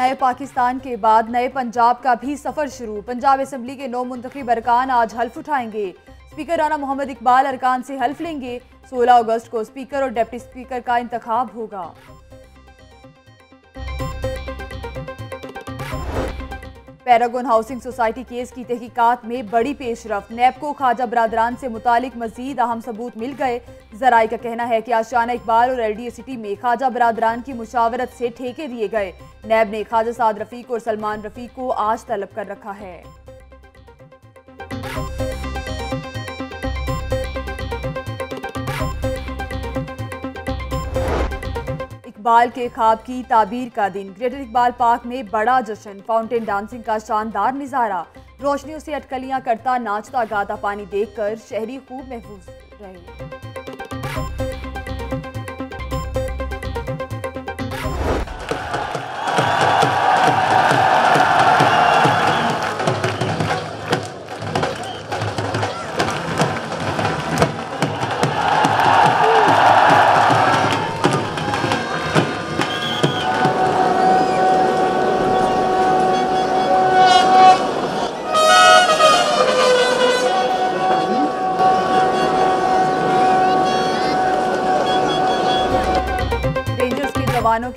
نئے پاکستان کے بعد نئے پنجاب کا بھی سفر شروع۔ پنجاب اسمبلی کے نو منتخب ارکان آج حلف اٹھائیں گے۔ اسپیکر رانا محمد اقبال ارکان سے حلف لیں گے۔ سولہ اگست کو اسپیکر اور ڈیپٹی اسپیکر کا انتخاب ہوگا۔ پیراگون ہاؤسنگ سوسائٹی کیس کی تحقیقات میں بڑی پیش رفت۔ نیب کو خواجہ برادران سے متعلق مزید اہم ثبوت مل گئے۔ ذرائع کا کہنا ہے کہ آشانہ اقبال اور ایل ڈی اے سٹی میں خواجہ برادران کی مشاورت سے ٹھیکے دیے گئے۔ نیب نے خواجہ سعد رفیق اور سلمان رفیق کو آج طلب کر رکھا ہے۔ اقبال کے خواب کی تعبیر کا دن۔ گریٹر اقبال پارک میں بڑا جشن۔ فاؤنٹین ڈانسنگ کا شاندار نظارہ۔ روشنیوں سے اٹکلیاں کرتا ناچتا، گاتا پانی دیکھ کر شہری خوب محفوظ رہے۔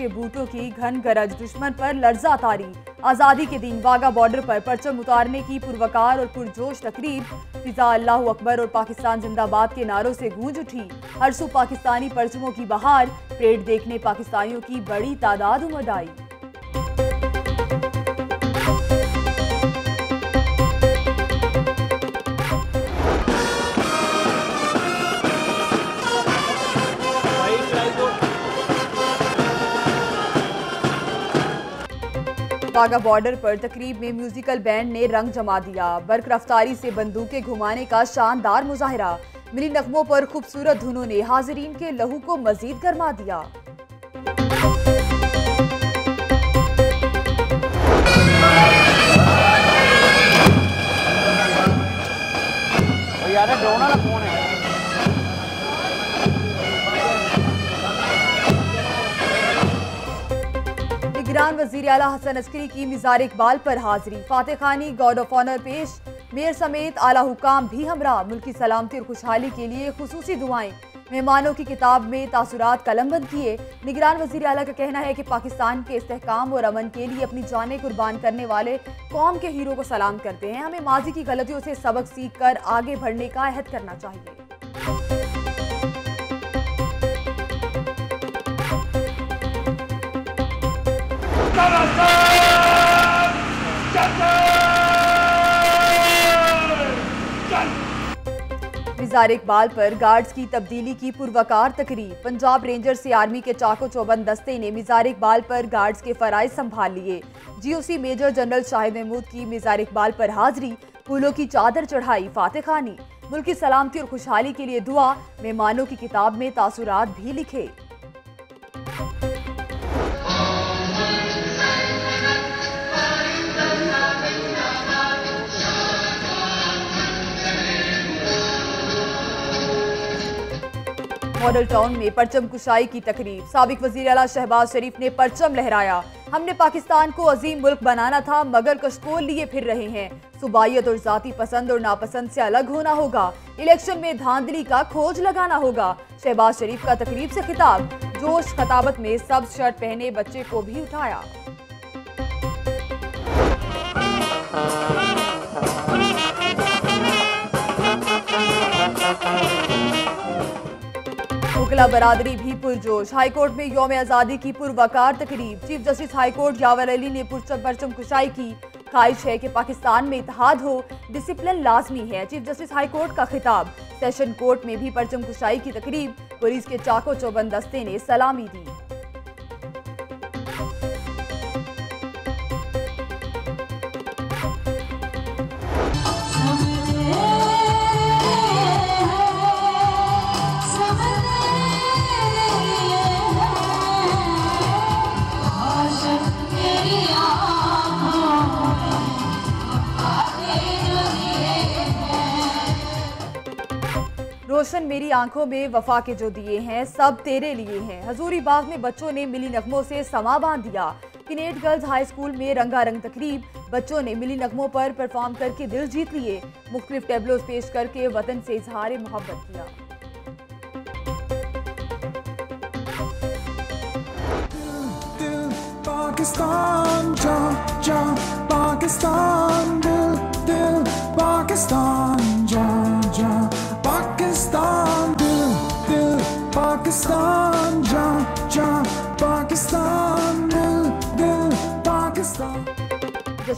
کے بوٹوں کی گھن گرج دشمن پر لرزہ تاری۔ آزادی کے دن واگا بارڈر پر پرچم اتارنے کی پروکار اور پرجوش تقریب فضا اللہ اکبر اور پاکستان زندہ باد کے نعروں سے گونج اٹھی۔ ہر سو پاکستانی پرچموں کی بہار، پریڈ دیکھنے پاکستانیوں کی بڑی تعداد امڈ آئی واگا بارڈر پر تقریب میں میوزیکل بینڈ نے رنگ جما دیا۔ برق رفتاری سے بندوقیں گھمانے کا شاندار مظاہرہ۔ ملی نغموں پر خوبصورت دھنوں نے حاضرین کے لہو کو مزید گرما دیا۔ ਯਾਰ ایران وزیر اعلیٰ حسن عسکری کی مزار اقبال پر حاضری۔ فاتح خانی گارڈ آف آنر پیش۔ میئر سمیت اعلیٰ حکام بھی ہمراہ۔ ملکی سلامتی اور خوشحالی کے لیے خصوصی دعائیں۔ مہمانوں کی کتاب میں تاثرات قلم بند کیے۔ نگران وزیر اعلیٰ کا کہنا ہے کہ پاکستان کے استحکام اور امن کے لیے اپنی جانیں قربان کرنے والے قوم کے ہیرو کو سلام کرتے ہیں۔ ہمیں ماضی کی غلطیوں سے سبق سیکھ کر آگے بڑھنے کا عہد کرنا چاہیے۔ مزار اقبال پر گارڈز کی تبدیلی کی پروکار تقریب۔ پنجاب رینجر سے آرمی کے چاکو چوبند دستے نے مزار اقبال پر گارڈز کے فرائض سنبھال لیے۔ G O C major general Shahid Mahmood کی مزار اقبال پر حاضری، پھولوں کی چادر چڑھائی، فاتح خانی۔ ملکی سلامتی اور خوشحالی کے لیے دعا، مہمانوں کی کتاب میں تاثرات بھی لکھے۔ ماڈل ٹاؤن میں پرچم کشائی کی تقریب۔ سابق وزیر اعلیٰ شہباز شریف نے پرچم لہرایا۔ ہم نے پاکستان کو عظیم ملک بنانا تھا، مگر کشکول لیے پھر رہے ہیں۔ صوبائیت اور ذاتی پسند اور ناپسند سے الگ ہونا ہوگا۔ الیکشن میں دھاندلی کا کھوج لگانا ہوگا۔ شہباز شریف کا تقریب سے خطاب۔ جوش خطابت میں سبز شرٹ پہنے بچے کو بھی اٹھایا۔ وکلا برادری بھی پرجوش۔ ہائی کورٹ میں یوم آزادی کی پروکار تقریب۔ Chief justice high court Yawar Ali نے پرچم کشائی کی۔ خواہش ہے کہ پاکستان میں اتحاد ہو ڈسپلن لازمی ہے۔ چیف جسٹس ہائی کورٹ کا خطاب۔ سیشن کورٹ میں بھی پرچم کشائی کی تقریب۔ پولیس کے چاکو چوبند دستے نے سلامی دی۔ روشن میری آنکھوں میں وفا کے جو دیے ہیں، سب تیرے لیے ہیں۔ حضوری باغ میں بچوں نے ملی نغموں سے سما باندھ دیا کنیٹ گرلز ہائی اسکول میں رنگا رنگ تقریب۔ بچوں نے ملی نغموں پر پرفارم کر کے دل جیت لیے۔ مختلف ٹیبلوز پیش کر کے وطن سے اظہار محبت کیا۔ پاکستان جا جا پاکستان، دل دل پاکستان۔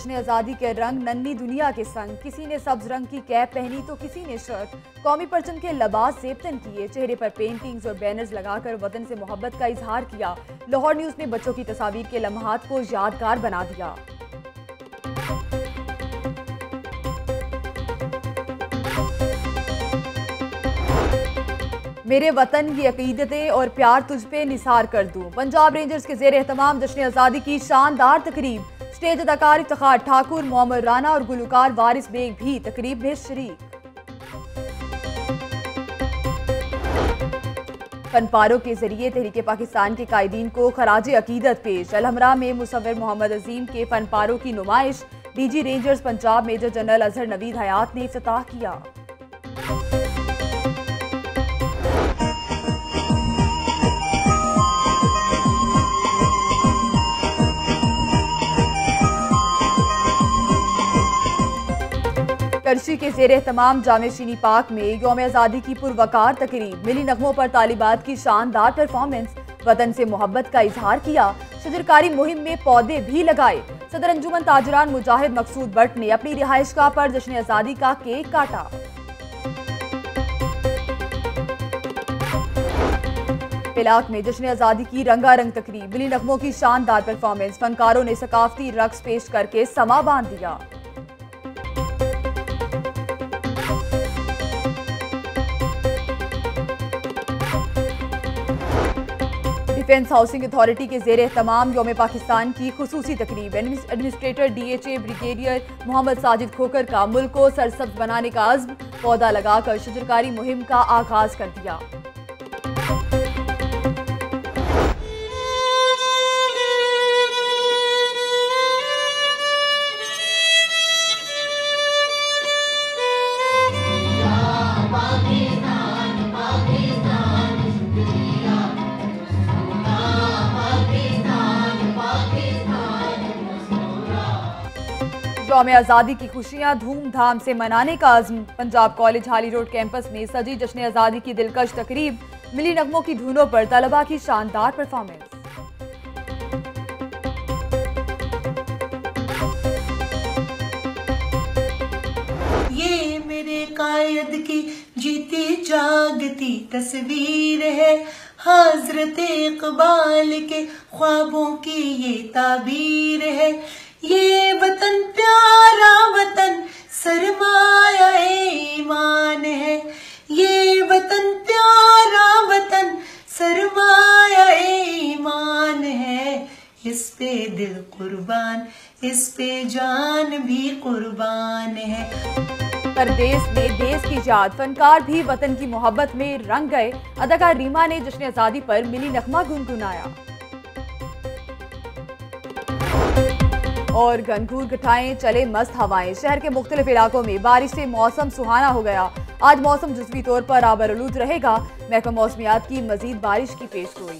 جشن آزادی کے رنگ ننی دنیا کے سنگ۔ کسی نے سبز رنگ کی کیپ پہنی تو کسی نے شرٹ۔ قومی پرچم کے لباس زیبتن کیے۔ چہرے پر پینٹنگز اور بینرز لگا کر وطن سے محبت کا اظہار کیا۔ لاہور نیوز نے بچوں کی تصاویر کے لمحات کو یادگار بنا دیا۔ میرے وطن کی عقیدتیں اور پیار تجھ پہ نثار کر دوں۔ پنجاب رینجرز کے زیر اہتمام جشن آزادی کی شاندار تقریب۔ سٹیج اداکار افتخار ٹھاکر محمد رانا اور گلوکار وارث بیگ بھی تقریب میں شریک۔ فن پاروں کے ذریعے تحریک پاکستان کے قائدین کو خراج عقیدت پیش۔ الحمرہ میں مصور محمد عظیم کے فن پاروں کی نمائش۔ D G Rangers, Punjab major general Azhar Naveed Hayat نے افتتاح کیا۔ کرشی کے زیر اہتمام جامع شینی پارک میں یوم آزادی کی پروکار تقریب، ملی نغموں پر طالبات کی شاندار پرفارمنس وطن سے محبت کا اظہار کیا، شجرکاری مہم میں پودے بھی لگائے۔ صدر انجمن تاجران مجاہد مقصود بٹ نے اپنی رہائش گاہ پر جشن آزادی کا کیک کاٹا۔ علاق میں جشن آزادی کی رنگا رنگ تقریب، ملی نغموں کی شاندار پرفارمنس فنکاروں نے ثقافتی رقص پیش کر کے سما باندھ دیا۔ ڈیفنس ہاؤسنگ اتھارٹی کے زیر اہتمام یوم پاکستان کی خصوصی تقریب administrator D H A brigadier Mohammad Sajid Khokhar کا ملک کو سرسبز بنانے کا عزم، پودا لگا کر شجرکاری مہم کا آغاز کر دیا۔ یوم آزادی کی خوشیاں دھوم دھام سے منانے کا عزم۔ Punjab college Hali road campus میں سجی جشن آزادی کی دلکش تقریب۔ ملی نغموں کی دھنوں پر طلبہ کی شاندار پرفارمنس یہ میرے قائد کی جیتی جاگتی تصویر ہے۔ حضرت اقبال کے خوابوں کی یہ تعبیر ہے۔ یہ وطن پیارا وطن سرمایہ ایمان ہے یہ وطن پیارا وطن سرمایہ ایمان ہے اس پہ دل قربان اس پہ جان بھی قربان ہے پردیس میں دیس کی یاد فنکار بھی وطن کی محبت میں رنگ گئے اداکار ریما نے جشن آزادی پر ملی نغمہ گنگنایا اور گنگور گٹھائیں، چلے مست ہوائیں۔ شہر کے مختلف علاقوں میں بارش سے موسم سہانا ہو گیا۔ آج موسم جزوی طور پر آبر آلود رہے گا۔ محکمہ موسمیات کی مزید بارش کی پیش گوئی۔